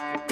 Bye.